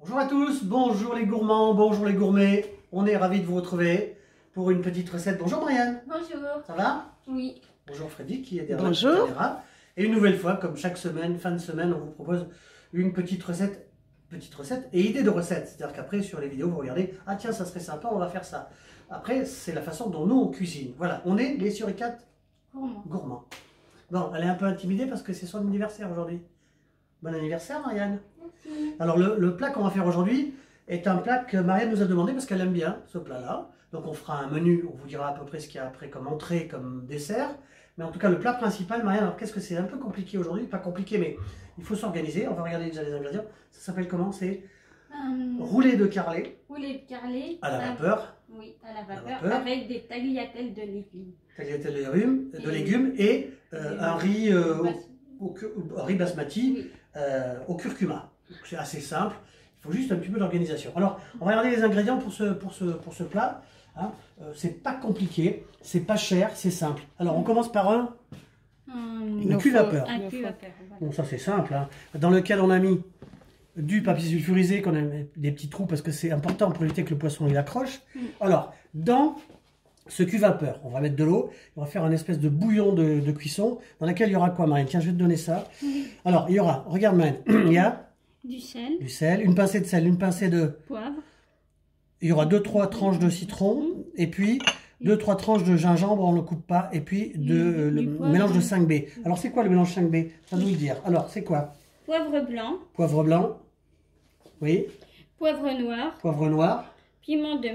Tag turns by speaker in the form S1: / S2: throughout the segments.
S1: Bonjour à tous, bonjour les gourmands, bonjour les gourmets. On est ravis de vous retrouver pour une petite recette. Bonjour Marianne,
S2: Bonjour.
S1: ça va?
S2: Oui.
S1: Bonjour Freddy qui est derrière
S3: Bonjour.
S1: la caméra. Et une nouvelle fois, comme chaque semaine, fin de semaine, on vous propose une petite recette, petite recette et idée de recette. C'est-à-dire qu'après sur les vidéos, vous regardez, ah tiens, ça serait sympa, on va faire ça. Après, c'est la façon dont nous on cuisine. Voilà, on est les suricates
S2: Gourmand.
S1: gourmands. Bon, elle est un peu intimidée parce que c'est son anniversaire aujourd'hui. Bon anniversaire Marianne. Alors le, le plat qu'on va faire aujourd'hui est un plat que Marianne nous a demandé parce qu'elle aime bien ce plat-là. Donc on fera un menu, on vous dira à peu près ce qu'il y a après comme entrée, comme dessert. Mais en tout cas le plat principal, Marianne, alors qu'est-ce que c'est? Un peu compliqué aujourd'hui Pas compliqué mais il faut s'organiser. On va regarder déjà les ingrédients. Ça s'appelle comment? C'est
S2: Un
S1: roulé de carlet
S2: poulet de carlet.
S1: à la
S2: avec-
S1: vapeur,
S2: Oui, à la
S1: la
S2: vapeur, avec des tagliatelles de légumes.
S1: tagliatelle de légumes, de
S2: Et-
S1: légumes et euh, un riz, euh, au- au basmati
S2: Oui.
S1: euh, au curcuma. C'est assez simple. Il faut juste un petit peu d'organisation. Alors, on va regarder les ingrédients pour ce, pour ce, pour ce plat. Hein. Euh, c'est pas compliqué, c'est pas cher, c'est simple. Alors, on commence par un,
S2: Un,
S1: une cuve
S3: faut-
S1: vapeur.
S2: un voilà.
S1: Bon, ça c'est simple. hein. Dans lequel on a mis du papier sulfurisé, qu'on a mis des petits trous parce que c'est important pour éviter que le poisson il accroche.
S2: Mm.
S1: Alors, dans ce cuve vapeur, on va mettre de l'eau, on va faire un espèce de bouillon de, de cuisson dans lequel il y aura quoi, Marine? Tiens, je vais te donner ça. Alors, il y aura, regarde Marine, il y a
S2: Du sel,
S1: du sel, une pincée de sel, une pincée de...
S2: poivre,
S1: Il y aura deux trois tranches de citron et puis deux trois tranches de gingembre, on ne le coupe pas, et puis de, euh, le
S2: poivre.
S1: mélange de 5B. Alors, c'est quoi le mélange 5B Ça nous le dire. Alors, c'est quoi?
S2: Poivre blanc,
S1: Poivre blanc, oui,
S2: poivre noir,
S1: poivre noir,
S2: piment de,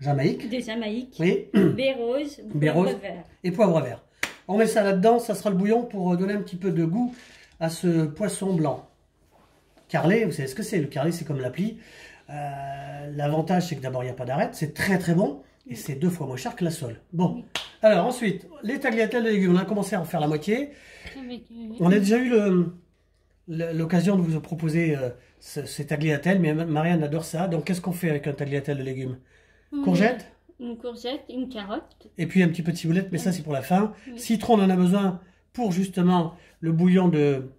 S1: jamaïque,
S2: de Jamaïque,
S1: oui,
S2: baie rose,
S1: Baie rose.
S2: vert.
S1: et poivre vert. On met ça là-dedans, ça sera le bouillon pour euh, donner un petit peu de goût à ce poisson blanc. Carlet, vous savez ce que c'est Le carlet, c'est comme l'appli. Euh, L'avantage, c'est que d'abord, il n'y a pas d'arête, c'est très très bon, et c'est deux fois moins cher que la sole. Bon, alors ensuite, les tagliatelles de légumes, on a commencé à en faire la moitié. On a déjà eu l'occasion de vous proposer euh, ce- ces tagliatelles, mais Marianne adore ça. Donc, qu'est-ce qu'on fait avec un tagliatelle de légumes?
S2: Une-
S1: Courgette?
S2: Une courgette, une carotte,
S1: et puis un petit peu de ciboulette, mais ça c'est pour la fin.
S2: Oui.
S1: Citron, on en a besoin pour justement le bouillon de,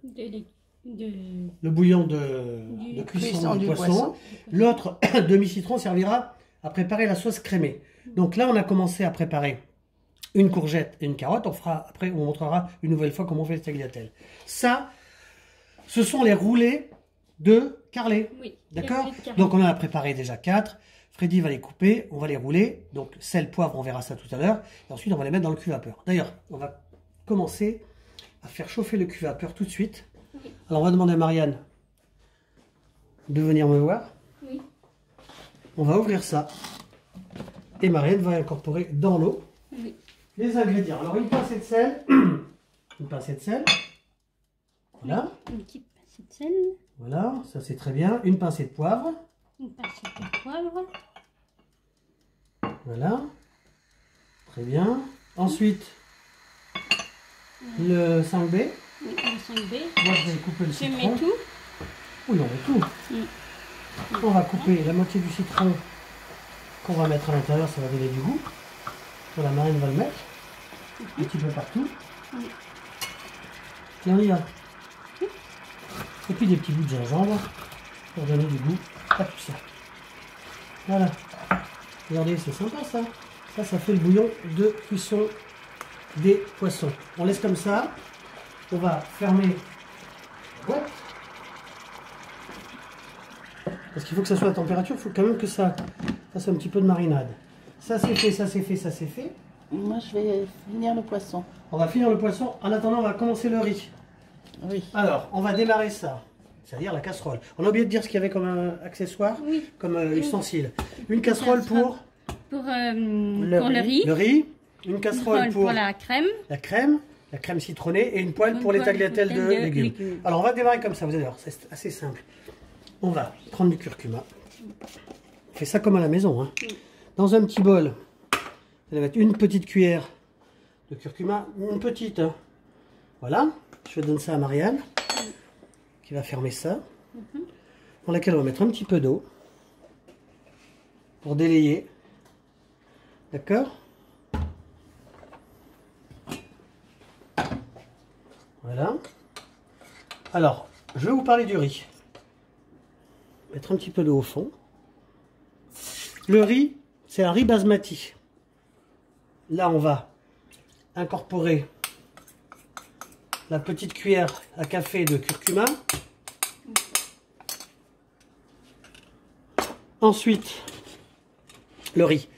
S2: de,
S1: le bouillon de, cuisson, du poisson.
S3: poisson.
S1: L'autre demi-citron servira à préparer la sauce crémée. Donc là, on a commencé à préparer une courgette et une carotte. On fera après, on montrera une nouvelle fois comment on fait les tagliatelles. Ça, ce sont les roulés de carlet.
S2: oui.
S1: D'accord. Donc on en a préparé déjà quatre. Freddy va les couper, on va les rouler. Donc sel, poivre, on verra ça tout à l'heure. Et ensuite, on va les mettre dans le cuve vapeur. D'ailleurs, on va commencer à faire chauffer le cuve vapeur tout de suite. Alors on va demander à Marianne de venir me voir.
S2: Oui.
S1: On va ouvrir ça. Et Marianne va incorporer dans l'eau
S2: Oui.
S1: les ingrédients. Alors une pincée de sel. une pincée de sel. Voilà.
S2: Une petite pincée de sel,
S1: Voilà, ça c'est très bien. Une pincée de poivre.
S2: une pincée de poivre,
S1: Voilà. Très bien. Ensuite, le 5B.
S2: Oui, le 5B.
S1: Moi, je vais couper le citron.
S2: mets tout.
S1: Oui, on met tout.
S2: Mm.
S1: On va couper la moitié du citron qu'on va mettre à l'intérieur, ça va donner du goût. Sur la marine va le mettre. Un petit peu partout.
S2: Mm.
S1: Et on y va. Et puis des petits bouts de gingembre pour donner du goût à tout ça. Voilà. Regardez, c'est sympa ça. Ça, ça fait le bouillon de cuisson des poissons. On laisse comme ça. On va fermer la boîte. Parce qu'il faut que ça soit à température, il faut quand même que ça fasse un petit peu de marinade. Ça c'est fait, ça c'est fait, ça c'est fait.
S3: Moi, je vais finir le poisson.
S1: On va finir le poisson. En attendant, on va commencer le riz.
S3: Oui.
S1: Alors, on va démarrer ça. C'est-à-dire la casserole. On a oublié de dire ce qu'il y avait comme euh, accessoire,
S2: Oui.
S1: comme euh, ustensile. Une casserole
S2: Casserole.
S1: pour
S2: Pour, euh,
S3: Le
S2: pour
S3: riz.
S1: le riz, une casserole pour,
S2: pour la crème.
S1: la crème, la crème citronnée et une poêle
S2: Une
S1: pour les tagliatelles de,
S2: de
S1: légumes.
S2: légumes.
S1: Alors, on va démarrer comme ça, vous allez voir, c'est assez simple. On va prendre du curcuma. On fait ça comme à la maison. hein. Dans un petit bol, vous allez mettre une petite cuillère de curcuma, une petite. hein. Voilà, je donne ça à Marianne, qui va fermer ça. Dans laquelle on va mettre un petit peu d'eau pour délayer. D'accord Voilà. Alors, je vais vous parler du riz. mettre un petit peu d'eau au fond. Le riz, c'est un riz basmati. Là, on va incorporer la petite cuillère à café de curcuma. Ensuite, le riz.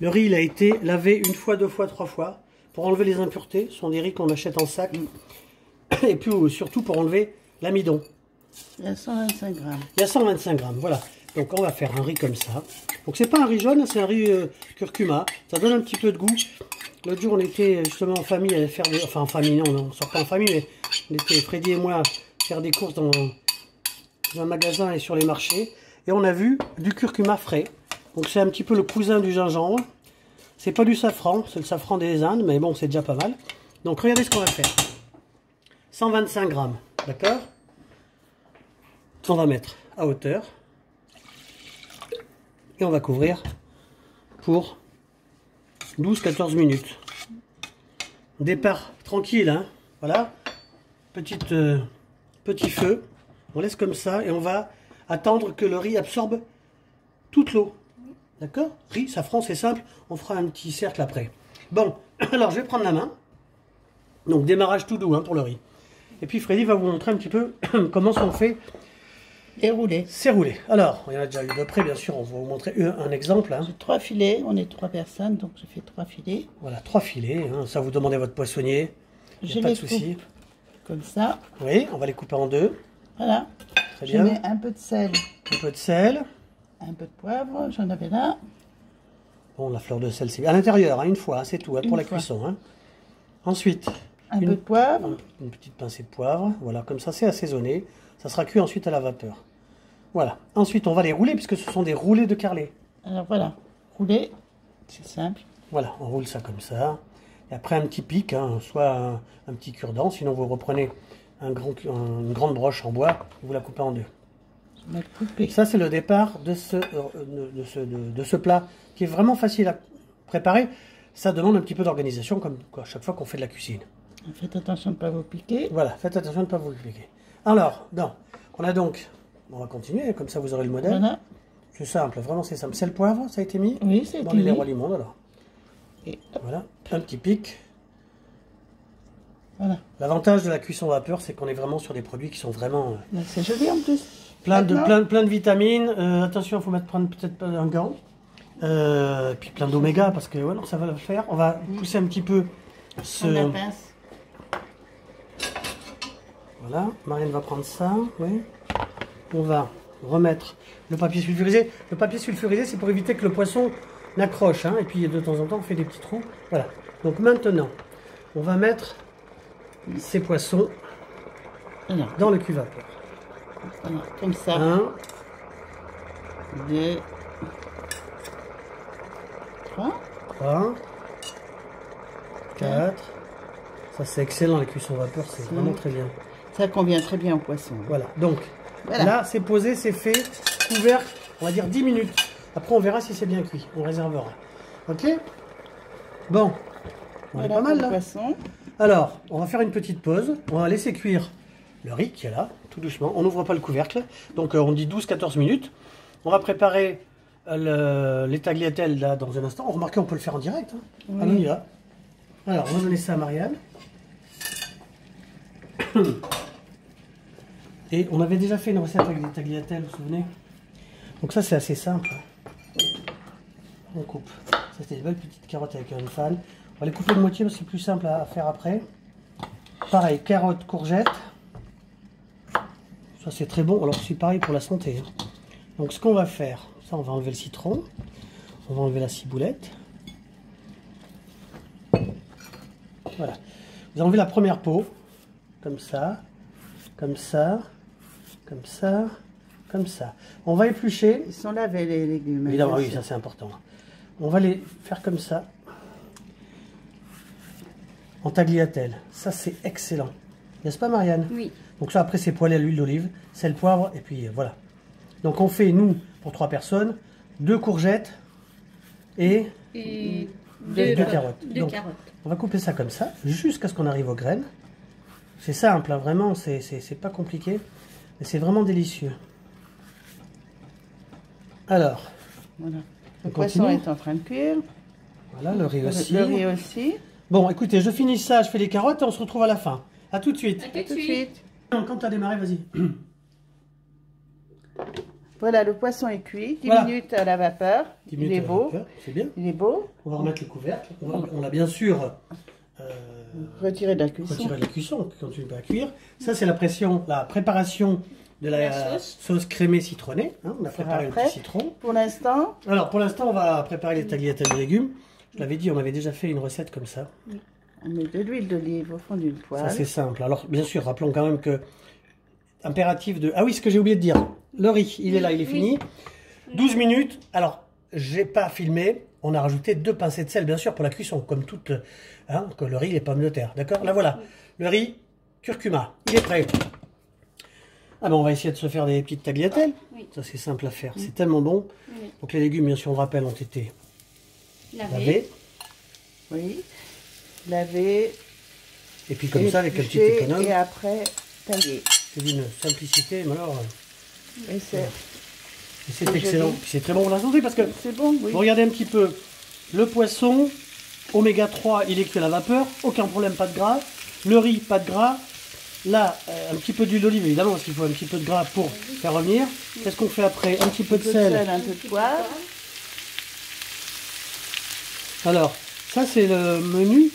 S1: Le riz, il a été lavé une fois, deux fois, trois fois pour enlever les impuretés. Ce sont des riz qu'on achète en sac. Et puis surtout pour enlever l'amidon.
S3: Il y a 125 grammes.
S1: Il y a 125 grammes, voilà. Donc on va faire un riz comme ça. Donc c'est pas un riz jaune, c'est un riz euh, curcuma. Ça donne un petit peu de goût. L'autre jour on était justement en famille à faire des... Enfin en famille, non, non on sort pas en famille, mais on était Freddy et moi à faire des courses dans, dans un magasin et sur les marchés. Et on a vu du curcuma frais. Donc c'est un petit peu le cousin du gingembre. C'est pas du safran, c'est le safran des Indes, mais bon c'est déjà pas mal. Donc regardez ce qu'on va faire. 125 grammes, d'accord? On va mettre à hauteur. Et on va couvrir pour 12-14 minutes. Départ tranquille, hein voilà. Petite, euh, petit feu. On laisse comme ça et on va attendre que le riz absorbe toute l'eau. D'accord? Riz, safran, c'est simple. On fera un petit cercle après. Bon, alors je vais prendre la main. Donc démarrage tout doux hein, pour le riz. Et puis Freddy va vous montrer un petit peu comment on fait
S3: Déroulé.
S1: c'est roulé. Alors, il y en a déjà eu de près, bien sûr. On va vous montrer un, exemple. hein.
S3: Trois filets, on est trois personnes, donc j'ai fait trois filets.
S1: Voilà, trois filets. hein. Ça, vous demandez à votre poissonnier. Il n'y
S3: Je
S1: a pas de
S3: les
S1: souci.
S3: comme ça.
S1: Oui, on va les couper en deux.
S3: Voilà.
S1: Très
S3: Je
S1: bien.
S3: mets un peu de sel,
S1: Un peu de sel.
S3: un peu de poivre, j'en avais là.
S1: Bon, la fleur de sel, c'est à l'intérieur, hein, une fois, hein, c'est tout, hein, pour
S3: Une
S1: la
S3: fois.
S1: cuisson. Ensuite,
S3: Un
S1: Une-
S3: peu de poivre.
S1: une petite pincée de poivre. Voilà, comme ça, c'est assaisonné. Ça sera cuit ensuite à la vapeur. Voilà. Ensuite, on va les rouler, puisque ce sont des roulés de carlet.
S3: Alors voilà, rouler, c'est simple.
S1: Voilà, on roule ça comme ça. Et après, un petit pic, hein, soit un, un petit cure-dent, sinon vous reprenez un grand, une grande broche en bois et vous la coupez en deux. Ça, c'est le départ de ce, euh, de, ce, de- de ce plat qui est vraiment facile à préparer. Ça demande un petit peu d'organisation, comme quoi, chaque fois qu'on fait de la cuisine.
S3: Faites attention de ne pas vous piquer.
S1: Voilà, faites attention de ne pas vous piquer. Alors, non, on a donc, on va continuer, comme ça vous aurez le modèle.
S3: Voilà.
S1: C'est simple, vraiment c'est simple. C'est le poivre, ça a été mis
S3: Oui, c'est
S1: Bon, les
S3: mis.
S1: rois du monde alors.
S3: Et
S1: Voilà, un petit pic.
S3: voilà.
S1: L'avantage de la cuisson vapeur, c'est qu'on est vraiment sur des produits qui sont vraiment euh,
S3: C'est joli en plus.
S1: plein, de, plein, plein de vitamines. Euh, attention, il faut mettre prendre peut-être un gant. Euh, puis plein d'oméga, parce que ouais, non, ça va le faire. On va pousser un petit peu ce...
S3: la pince.
S1: Voilà, Marianne va prendre ça, oui. On va remettre le papier sulfurisé. Le papier sulfurisé, c'est pour éviter que le poisson n'accroche. hein, et puis de temps en temps, on fait des petits trous. Voilà. Donc maintenant, on va mettre ces poissons
S3: Alors,
S1: dans le cuve vapeur.
S3: voilà, comme ça.
S1: Un,
S3: Deux. Trois.
S1: trois, quatre. Ça, c'est excellent, la cuisson vapeur, c'est vraiment très bien.
S3: Ça convient très bien au poisson.
S1: Voilà. Donc,
S3: Voilà.
S1: là, c'est posé, c'est fait, couvert, on va dire 10 minutes. Après, on verra si c'est bien cuit. On réservera. Ok? Bon. On est pas mal là.
S3: poisson.
S1: Alors, on va faire une petite pause. On va laisser cuire le riz qui est là, tout doucement. On n'ouvre pas le couvercle. Donc, euh, on dit 12-14 minutes. On va préparer euh, le- les tagliatelles là dans un instant. Remarquez, on peut le faire en direct. hein.
S3: Oui.
S1: Allons, on y va. Alors, on va donner ça à Marianne. Et on avait déjà fait une recette avec des tagliatelles, vous vous souvenez? Donc ça, c'est assez simple. On coupe. Ça, c'était des belles petites carottes avec un fan. On va les couper de moitié parce que c'est plus simple à à faire après. Pareil, carottes, courgettes. Ça, c'est très bon. Alors, c'est pareil pour la santé. hein. Donc, ce qu'on va faire, ça, on va enlever le citron. On va enlever la ciboulette. Voilà. Vous enlevez la première peau. Comme ça. Comme ça. Comme ça. Comme ça. On va éplucher.
S3: Ils sont lavés les légumes.
S1: Évidemment, oui, ça c'est important. On va les faire comme ça. En tagliatelle. Ça c'est excellent. N'est-ce pas Marianne?
S2: Oui.
S1: Donc ça après c'est poêlé à l'huile d'olive, sel, poivre et puis euh, voilà. Donc on fait nous pour trois personnes deux courgettes et
S2: Et
S1: Deux carottes.
S2: Deux
S1: Donc,
S2: carottes.
S1: on va couper ça comme ça jusqu'à ce qu'on arrive aux graines. C'est simple, hein, vraiment, c'est c'est- c'est pas compliqué, mais c'est vraiment délicieux. Alors,
S3: Voilà.
S1: on
S3: Le poisson
S1: continue.
S3: est en train de cuire.
S1: Voilà, le riz aussi.
S3: Le riz aussi.
S1: Bon, écoutez, je finis ça, je fais les carottes et on se retrouve à la fin. À tout de suite.
S2: À tout de
S3: Tout de
S2: suite.
S3: suite.
S1: Quand tu as démarré, vas-y.
S3: Voilà, le poisson est cuit. 10
S1: Voilà.
S3: minutes à la vapeur. Il
S1: minutes
S3: est
S1: à la
S3: beau.
S1: C'est bien.
S3: Il est beau.
S1: On va remettre le couvercle. On, va- on a bien sûr euh,
S3: Retiré de la cuisson.
S1: retiré la cuisson, continue pas à cuire. Ça, c'est la pression, la préparation de la,
S2: La sauce.
S1: crémée citronnée. hein. on a préparé le petit citron.
S3: Pour l'instant,
S1: Alors, pour l'instant, on va préparer les tagliatelles de légumes. Je l'avais dit, on avait déjà fait une recette comme ça.
S3: on met de l'huile d'olive au fond d'une
S1: Ça,
S3: poêle.
S1: c'est simple. Alors, bien sûr, rappelons quand même que impératif de... Ah oui, ce que j'ai oublié de dire. Le riz, il est là, il est
S2: Oui.
S1: fini. 12 minutes. Alors, j'ai pas filmé. On a rajouté deux pincées de sel, bien sûr, pour la cuisson, comme toute... Hein, que le riz, les pommes de terre. D'accord? Là, voilà. Le riz, curcuma. Il est prêt. Ah ben, on va essayer de se faire des petites tagliatelles.
S2: Oui.
S1: Ça, c'est simple à faire. C'est tellement bon.
S2: Oui.
S1: Donc, les légumes, bien sûr, on le rappelle, ont été
S2: Laver.
S1: lavés.
S3: Oui. Laver.
S1: Et puis, comme ça, avec un petit économe.
S3: Et après, tailler.
S1: C'est d'une simplicité, mais alors...
S3: Et c'est
S1: Et C'est excellent. C'est très bon pour la santé parce que
S3: c'est bon, oui.
S1: vous regardez un petit peu le poisson, oméga 3, il est cuit à la vapeur, aucun problème, pas de gras. Le riz, pas de gras. Là, euh, un petit peu d'huile d'olive évidemment parce qu'il faut un petit peu de gras pour faire revenir. Qu'est-ce qu'on fait après? Un petit peu de sel.
S3: un peu de poivre.
S1: Alors, ça c'est le menu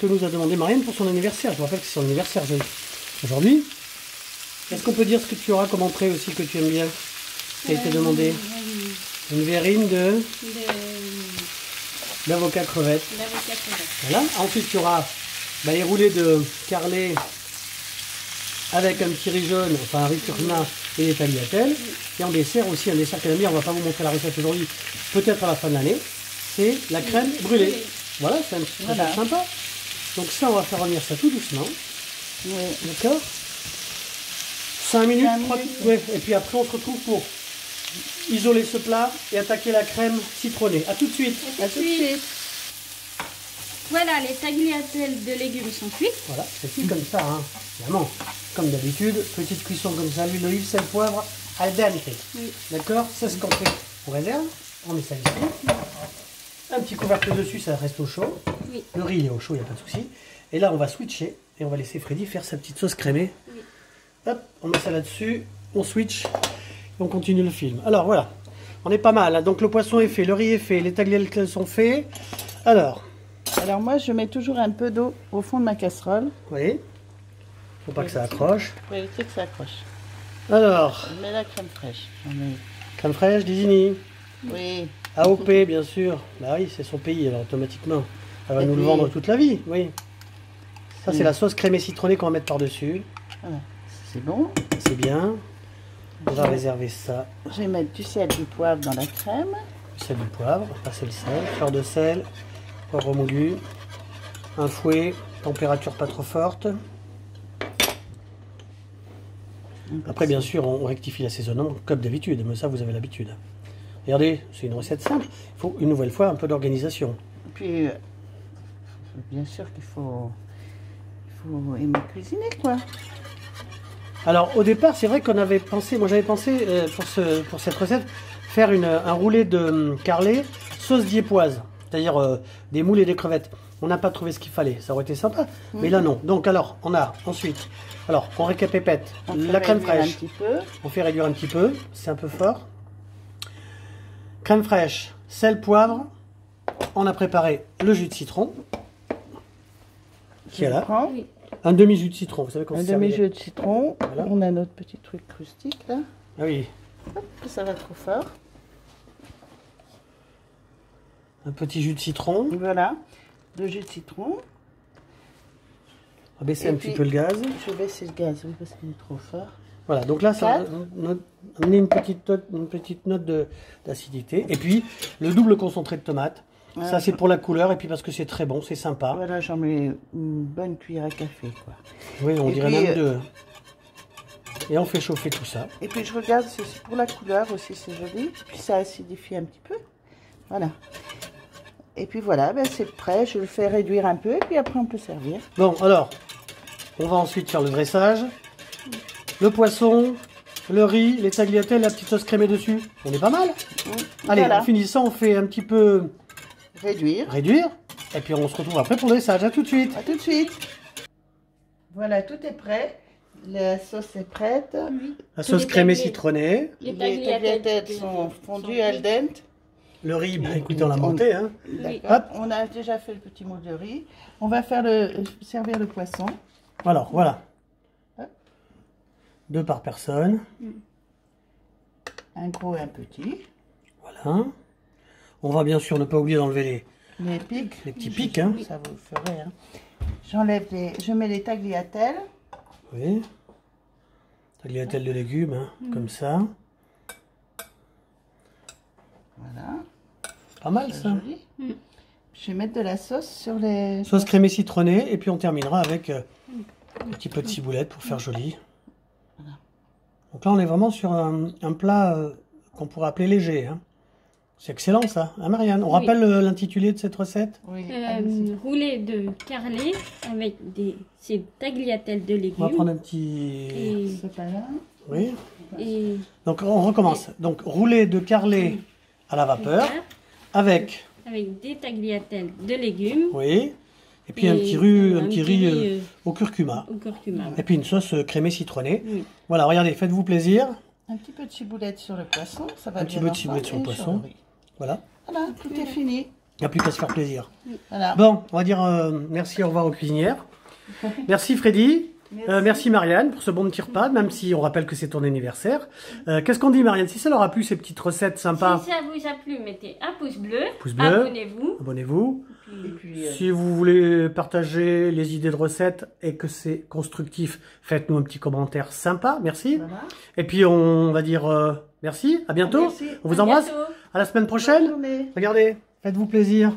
S1: que nous a demandé Marianne pour son anniversaire. Je vous rappelle que c'est son anniversaire aujourd'hui. Est-ce qu'on peut dire ce que tu auras comme entrée aussi que tu aimes bien? Qui a été demandé Une verrine de.
S2: L'avocat crevette.
S1: Voilà. Ensuite, il y aura bah, les roulés de carlet avec un petit riz jaune, enfin un riz curcuma et des tagliatelles. Et en dessert aussi, un dessert qu'elle aime bien, on va pas vous montrer la recette aujourd'hui, peut-être à la fin de l'année, c'est la crème brûlée. Voilà, c'est un petit
S3: Voilà.
S1: truc sympa. Donc ça, on va faire revenir ça tout doucement.
S3: Oui.
S1: D'accord 5 minutes,
S3: Cinq
S1: trois-
S3: minutes.
S1: ouais, et puis après on se retrouve pour isoler ce plat et attaquer la crème citronnée. A tout de suite.
S3: À tout de suite.
S2: Voilà, les tagliatelles de légumes sont cuites.
S1: Voilà, c'est cuit comme ça, hein. évidemment. Comme d'habitude, petite cuisson comme ça, l'huile d'olive, sel, poivre, al dente.
S2: Oui.
S1: D'accord C'est ce qu'on fait. On réserve, on met ça ici. Un petit couvercle dessus, ça reste au chaud.
S2: Oui.
S1: Le riz, il est au chaud, il n'y a pas de souci. Et là, on va switcher et on va laisser Freddy faire sa petite sauce crémée.
S2: Oui.
S1: Hop, on met ça là-dessus, on switch on continue le film. Alors voilà, on est pas mal. hein. Donc le poisson est fait, le riz est fait, les tagliatelles sont faits. Alors,
S3: Alors moi, je mets toujours un peu d'eau au fond de ma casserole
S1: voyez Faut pas que ça accroche.
S3: pour éviter que ça accroche.
S1: Alors,
S3: Je mets la crème fraîche. Mets-
S1: crème fraîche, Disney.
S3: Oui.
S1: AOP, bien sûr. Bah oui, c'est son pays, alors automatiquement. Elle va
S3: Et
S1: nous le vendre toute la vie, oui. Ça, c'est
S3: Mm.
S1: la sauce crémée citronnée qu'on va mettre par-dessus.
S3: Voilà. C'est bon.
S1: C'est bien. On va réserver ça.
S3: Je vais mettre du sel, du poivre dans la crème.
S1: Du sel, du poivre, passer le sel, fleur de sel, poivre moulu, un fouet, température pas trop forte. Après, bien sûr, on rectifie l'assaisonnement comme d'habitude, mais ça, vous avez l'habitude. Regardez, c'est une recette simple. Il faut une nouvelle fois un peu d'organisation.
S3: Et puis, euh, bien sûr qu'il faut, il faut aimer cuisiner, quoi.
S1: Alors au départ, c'est vrai qu'on avait pensé, moi j'avais pensé euh, pour, ce, pour cette recette, faire une, un roulé de hum, carlet sauce diépoise, c'est-à-dire euh, des moules et des crevettes. On n'a pas trouvé ce qu'il fallait, ça aurait été sympa, mais là non. Donc alors, on a ensuite, alors on récapépète
S3: On
S1: la crème fraîche,
S3: Un petit peu.
S1: on fait réduire un petit peu, c'est un peu fort. Crème fraîche, sel, poivre, on a préparé le jus de citron, qui est là,
S2: Oui.
S1: Un demi-jus de citron, vous savez qu'on
S3: un demi-jeu de citron.
S1: Voilà.
S3: On a notre petit truc rustique, là.
S1: Ah oui,
S3: Hop, ça va trop fort.
S1: un petit jus de citron.
S3: Voilà. Le jus de citron.
S1: On va baisser
S3: Et
S1: un
S3: puis-
S1: petit peu le gaz.
S3: Je vais baisser le gaz, oui, parce qu'il est trop fort.
S1: Voilà, donc là, ça va amener une petite note, une petite note d'acidité. Et puis, le double concentré de tomate. Ça, c'est pour la couleur et puis parce que c'est très bon, c'est sympa.
S3: Voilà, j'en mets une bonne cuillère à café, quoi.
S1: Oui, on
S3: Et
S1: dirait
S3: puis,
S1: même
S3: euh,
S1: deux. Et on fait chauffer tout ça.
S3: Et puis je regarde, c'est pour la couleur aussi, c'est joli. Puis ça acidifie un petit peu. Voilà. Et puis voilà, ben c'est prêt. Je le fais réduire un peu et puis après on peut servir.
S1: Bon, alors, on va ensuite faire le dressage. Le poisson, le riz, les tagliatelles, la petite sauce crémée dessus. On est pas mal. Allez,
S3: Voilà.
S1: en finissant, on fait un petit peu
S3: Réduire.
S1: réduire. Et puis on se retrouve après pour le lissage. À tout de suite.
S3: À tout de suite. Voilà, tout est prêt. La sauce est prête.
S2: Oui.
S1: La sauce crémée citronnée.
S2: Les
S3: Les
S2: tagliatelles
S3: sont fondues al dente.
S1: Le riz, bah, écoutez, on l'a monté. Hein.
S3: D'accord.
S1: Hop.
S3: On a déjà fait le petit moule de riz. On va faire le servir le poisson.
S1: Alors, voilà.
S3: Hop.
S1: Deux par personne.
S3: Un gros et un petit.
S1: Voilà. On va bien sûr ne pas oublier d'enlever les,
S3: Les pics.
S1: les petits pics. Hein.
S3: Ça vous le ferez. hein. J'enlève les. Je mets les tagliatelles.
S1: Oui. Tagliatelle de légumes, hein, comme ça.
S3: Voilà.
S1: Pas mal ça.
S3: joli. Je vais mettre de la sauce sur les.
S1: Sauce crémée citronnée. Et puis on terminera avec euh, un petit peu de ciboulette pour faire joli. Donc là, on est vraiment sur un, un plat euh, qu'on pourrait appeler léger. hein. C'est excellent ça, hein, Marianne? On
S2: Oui.
S1: rappelle euh, l'intitulé de cette recette?
S3: Oui.
S2: Euh, roulé de carlet avec des ces tagliatelles de
S1: On va
S2: légumes.
S1: prendre un petit...
S2: Et.
S1: Oui.
S2: et
S1: Donc on recommence. Donc roulé de carlet à la vapeur avec,
S2: avec des tagliatelles de légumes.
S1: oui, et puis un
S2: Et
S1: petit, ru, un
S2: un
S1: petit riz
S2: riz,
S1: euh, au curcuma.
S2: au curcuma.
S1: Et puis une sauce crémée citronnée.
S2: Oui.
S1: Voilà, regardez, faites-vous plaisir.
S3: Un petit peu de ciboulette sur le poisson. Ça va
S1: Un
S3: bien
S1: petit peu de ciboulette sur le poisson.
S3: riz.
S1: Voilà,
S3: Voilà, tout est fini.
S1: il n'y a plus qu'à se faire plaisir.
S3: Voilà.
S1: Bon, on va dire euh, merci, au revoir aux cuisinières. Merci Freddy. Euh, merci Marianne pour ce bon petit repas, même si on rappelle que c'est ton anniversaire. Euh, Qu'est-ce qu'on dit Marianne Si ça leur a plu ces petites recettes sympas,
S2: Si ça vous a plu, mettez un pouce bleu.
S1: Pouce bleu.
S2: Abonnez-vous.
S1: abonnez-vous.
S3: Euh,
S1: Si vous voulez partager les idées de recettes et que c'est constructif, faites-nous un petit commentaire sympa, merci.
S3: voilà.
S1: Et puis on va dire euh, merci, à bientôt.
S3: Merci.
S1: On vous
S2: À
S1: embrasse.
S2: bientôt.
S1: À la semaine prochaine. Regardez, faites-vous plaisir.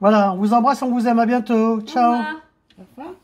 S1: Voilà, on vous embrasse, on vous aime, à bientôt.
S2: Au
S1: Ciao.
S2: revoir.
S3: Au revoir.